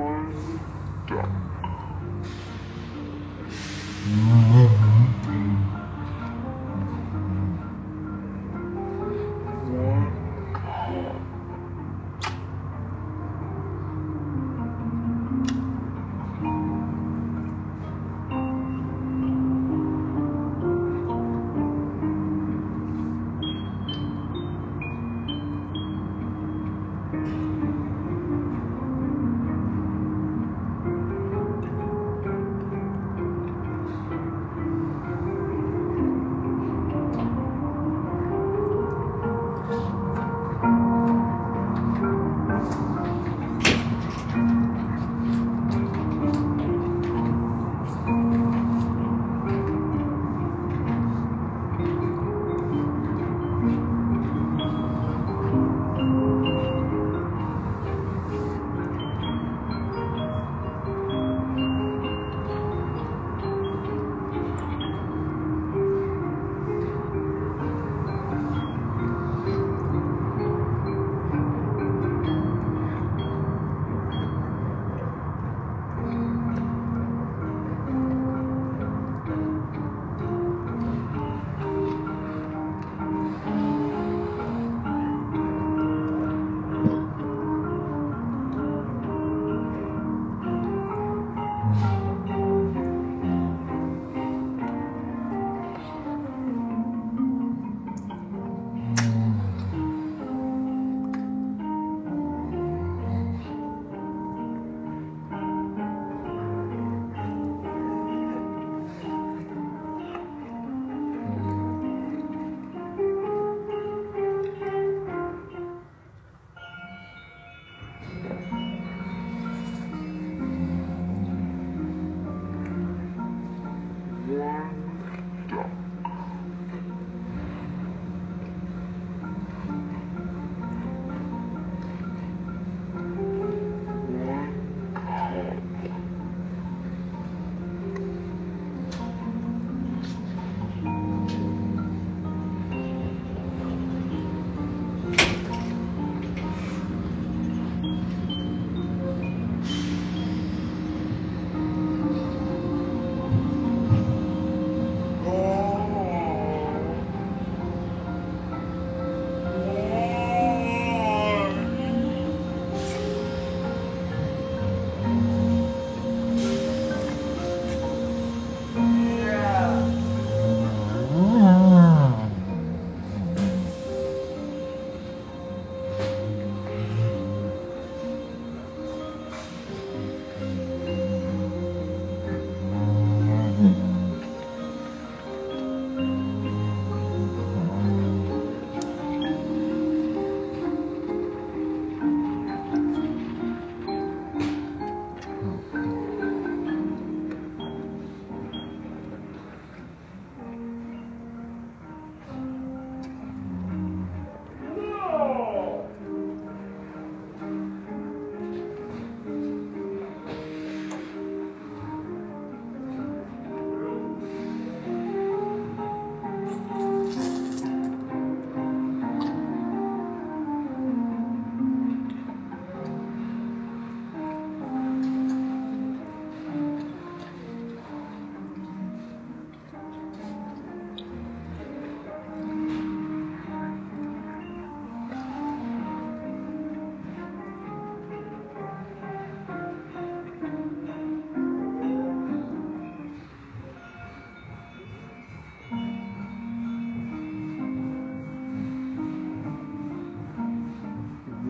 one duck.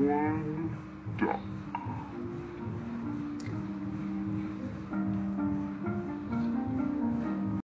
one duck.